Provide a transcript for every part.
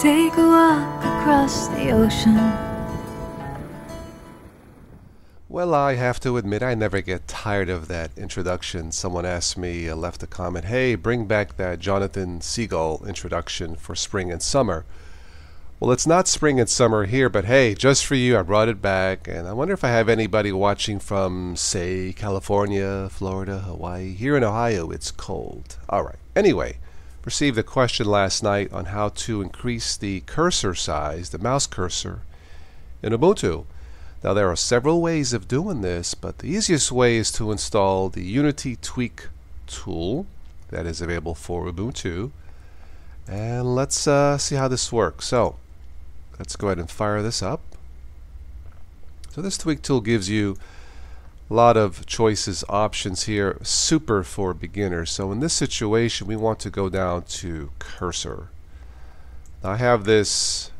Take a walk across the ocean. Well, I have to admit, I never get tired of that introduction. Someone asked me, uh, left a comment, hey, bring back that Jonathan Seagull introduction for spring and summer. Well, it's not spring and summer here, but hey, just for you, I brought it back. And I wonder if I have anybody watching from, say, California, Florida, Hawaii. Here in Ohio, it's cold. All right. Anyway, received a question last night on how to increase the cursor size, the mouse cursor, in Ubuntu. Now there are several ways of doing this, but the easiest way is to install the Unity Tweak tool that is available for Ubuntu. And let's uh, see how this works. So let's go ahead and fire this up. So this tweak tool gives you lot of choices, options here, super for beginners. So in this situation, we want to go down to cursor. Now I have this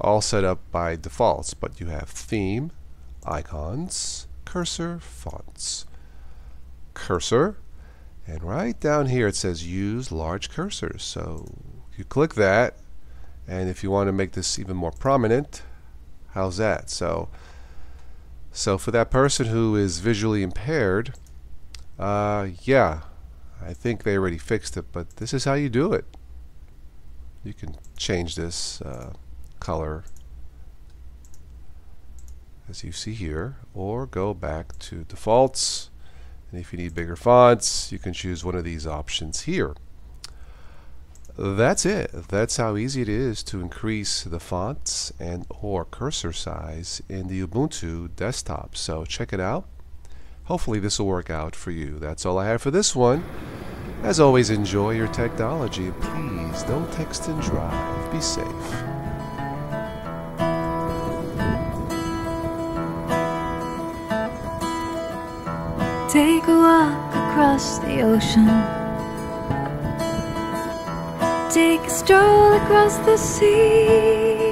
all set up by defaults, but you have theme, icons, cursor, fonts, cursor, and right down here it says use large cursors. So you click that, and if you want to make this even more prominent, how's that? So, so for that person who is visually impaired, uh, yeah, I think they already fixed it, but this is how you do it. You can change this. Uh, color as you see here or go back to defaults and if you need bigger fonts you can choose one of these options here that's it. That's how easy it is to increase the fonts and or cursor size in the Ubuntu desktop. So check it out. Hopefully this will work out for you. That's all I have for this one. As always enjoy your technology. Please don't text and drive. Be safe. Take a walk across the ocean. Take a stroll across the sea.